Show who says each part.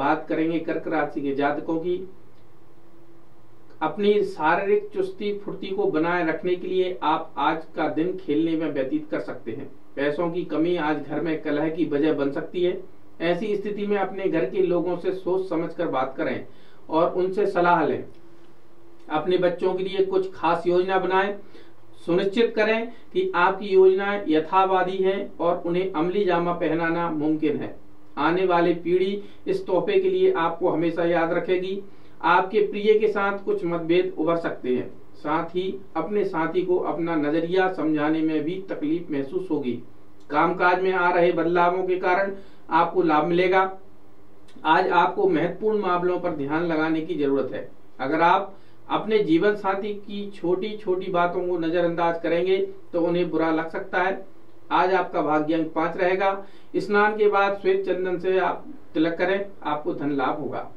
Speaker 1: बात करेंगे कर्क राशि के जातकों की, अपनी शारीरिक चुस्ती फुर्ती को बनाए रखने के लिए आप आज का दिन खेलने में व्यतीत कर सकते हैं। पैसों की कमी आज घर में कलह की वजह बन सकती है। ऐसी स्थिति में अपने घर के लोगों से सोच समझकर बात करें और उनसे सलाह लें। अपने बच्चों के लिए कुछ खास योजना बनाएँ। सुनिश्चित करें कि आपकी योजना यथावादी है और उन्हें अमली जामा पहनाना मुमकिन है। आने वाली पीढ़ी इस तोहफे के लिए आपको हमेशा याद रखेगी। आपके प्रिय के साथ कुछ मतभेद उभर सकते हैं। साथ ही अपने साथी को अपना नज़रिया समझाने में भी तकलीफ़ महसूस होगी। कामकाज में आ रहे बदलावों के कारण आपको लाभ मिलेगा। आज आपको महत्वपूर्ण मामलों पर ध्यान लगाने की ज़रूरत है। अगर आप अपने जीवन साथी की छोटी छोटी बातों को नजरअंदाज करेंगे तो उन्हें बुरा लग सकता है। आज आपका भाग्य अंक पाँच रहेगा। स्नान के बाद श्वेत चंदन से आप तिलक करें, आपको धन लाभ होगा।